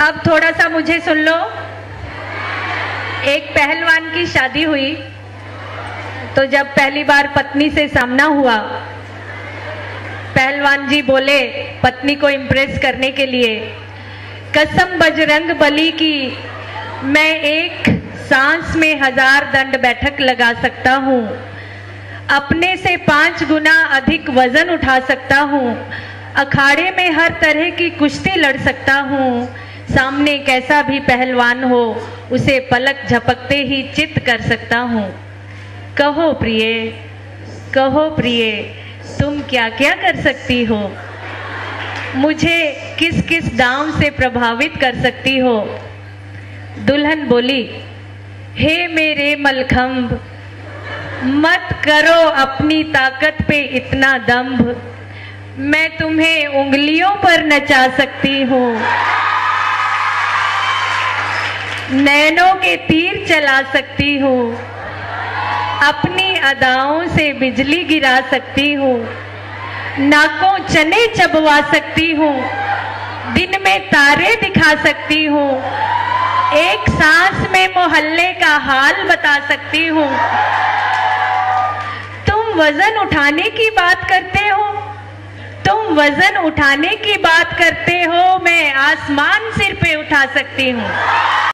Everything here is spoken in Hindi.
अब थोड़ा सा मुझे सुन लो। एक पहलवान की शादी हुई। तो जब पहली बार पत्नी से सामना हुआ, पहलवान जी बोले, पत्नी को इम्प्रेस करने के लिए, कसम बजरंग बली की, मैं एक सांस में हज़ार दंड बैठक लगा सकता हूँ। अपने से पाँच गुना अधिक वज़न उठा सकता हूँ। अखाड़े में हर तरह की कुश्ती लड़ सकता हूँ। सामने कैसा भी पहलवान हो, उसे पलक झपकते ही चित कर सकता हूँ। कहो प्रिय कहो प्रिय, तुम क्या क्या कर सकती हो? मुझे किस किस दाम से प्रभावित कर सकती हो? दुल्हन बोली, हे मेरे मलखंभ मत करो अपनी ताकत पे इतना दम्भ। मैं तुम्हें उंगलियों पर नचा सकती हूँ। नैनों के तीर चला सकती हूँ। अपनी अदाओं से बिजली गिरा सकती हूँ। नाकों चने चबवा सकती हूँ। दिन में तारे दिखा सकती हूँ। एक सांस में मोहल्ले का हाल बता सकती हूँ। तुम वज़न उठाने की बात करते हो। तुम वज़न उठाने की बात करते हो। मैं आसमान सिर पे उठा सकती हूँ।